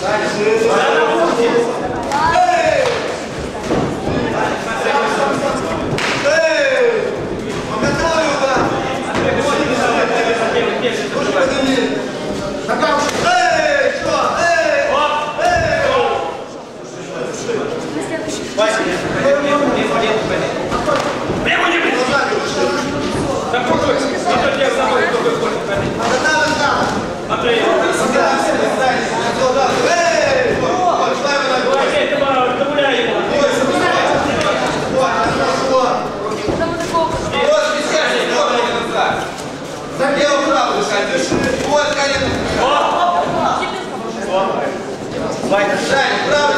Дальше. Ваня, Жень, правда?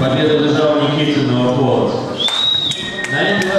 Победа лежала Никитину в. На этом